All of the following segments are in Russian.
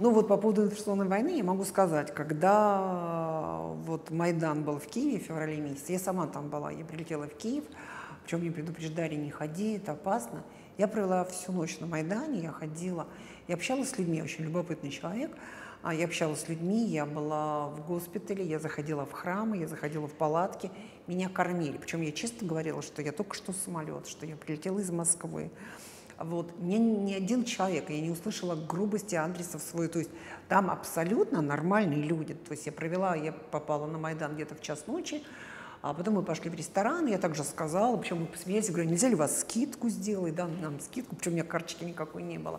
Ну вот по поводу информационной войны я могу сказать, когда вот Майдан был в Киеве в феврале месяце, я сама там была, я прилетела в Киев, причем мне предупреждали, не ходи, это опасно. Я провела всю ночь на Майдане, я ходила, я общалась с людьми, очень любопытный человек, а, я общалась с людьми, я была в госпитале, я заходила в храмы, я заходила в палатки, меня кормили. Причем я честно говорила, что я только что самолет, что я прилетела из Москвы. Вот. Мне ни один человек, я не услышала грубости адресов свой. То есть там абсолютно нормальные люди. То есть я провела, я попала на Майдан где-то в час ночи, а потом мы пошли в ресторан, я также сказала, причем мы посмеялись, говорю, нельзя ли вас скидку сделать, да, нам скидку, причем у меня карточки никакой не было.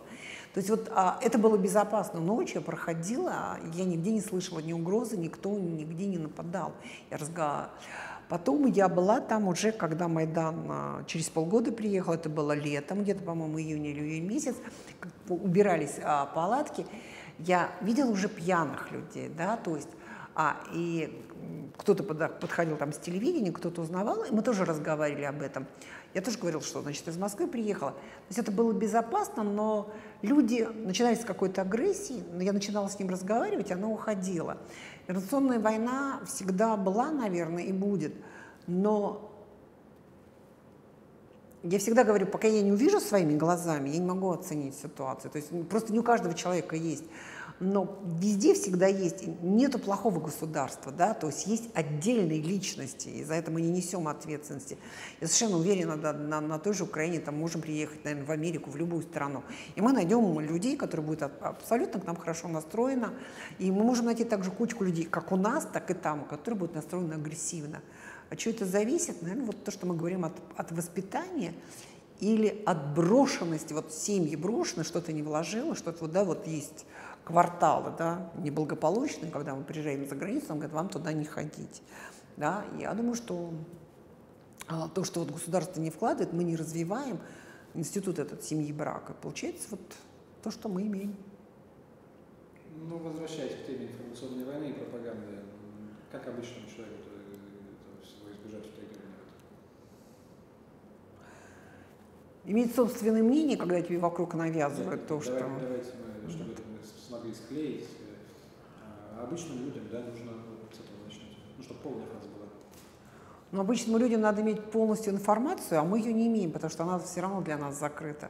То есть вот а, это было безопасно. Ночью я проходила, я нигде не слышала ни угрозы, никто нигде не нападал. Я разговаривала. Потом я была там уже, когда Майдан а, через полгода приехал, это было летом, где-то, по-моему, июнь или июнь месяц, убирались а, палатки, я видела уже пьяных людей, да, то есть а, и кто-то подходил там с телевидения, кто-то узнавал, и мы тоже разговаривали об этом. Я тоже говорила, что, значит, из Москвы приехала. То есть это было безопасно, но люди начинали с какой-то агрессии, но я начинала с ним разговаривать, она уходила. Информационная война всегда была, наверное, и будет, но я всегда говорю, пока я не увижу своими глазами, я не могу оценить ситуацию. То есть просто не у каждого человека есть но везде всегда есть, нету плохого государства, да, то есть есть отдельные личности, и за это мы не несем ответственности. Я совершенно уверена, да, на, на той же Украине там можем приехать, наверное, в Америку, в любую страну, и мы найдем людей, которые будут абсолютно к нам хорошо настроены, и мы можем найти также кучку людей, как у нас, так и там, которые будут настроены агрессивно. От чего это зависит? Наверное, вот то, что мы говорим от, от воспитания или от брошенности, вот семьи брошены, что-то не вложила, что-то вот, да, вот есть кварталы, да, неблагополучные, когда мы приезжаем за границу, нам говорят, вам туда не ходить. Да? Я думаю, что а, то, что вот государство не вкладывает, мы не развиваем институт этот семьи брака. Получается вот то, что мы имеем. Ну, возвращаясь к теме информационной войны и пропаганды, как обычному человеку этого всего избежать втягивания в это? Иметь собственное мнение, когда тебе вокруг навязывают Нет, то, давай, что... Давайте мы, смогли склеить. А обычным людям, да, нужно с этого начнуть, ну, чтобы полная фраза была. Но обычным людям надо иметь полностью информацию, а мы ее не имеем, потому что она все равно для нас закрыта.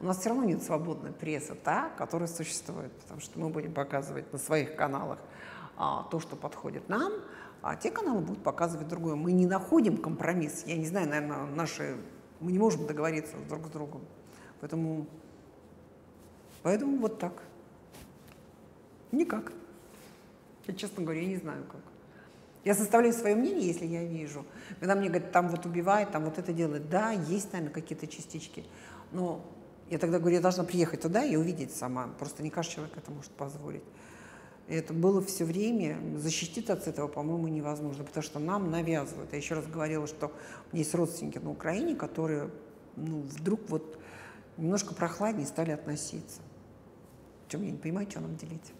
У нас все равно нет свободной прессы, та, которая существует, потому что мы будем показывать на своих каналах а, то, что подходит нам, а те каналы будут показывать другое. Мы не находим компромисс. Я не знаю, наверное, наши... Мы не можем договориться друг с другом. Поэтому, поэтому вот так. Никак. Я, честно говоря, я не знаю как. Я составляю свое мнение, если я вижу. Когда мне говорят, там вот убивает, там вот это делает. Да, есть, наверное, какие-то частички. Но я тогда говорю, я должна приехать туда и увидеть сама. Просто не каждый человек это может позволить. И это было все время. Защититься от этого, по-моему, невозможно, потому что нам навязывают. Я еще раз говорила, что у меня есть родственники на Украине, которые ну, вдруг вот немножко прохладнее стали относиться. Причем я не понимаю, что нам делить.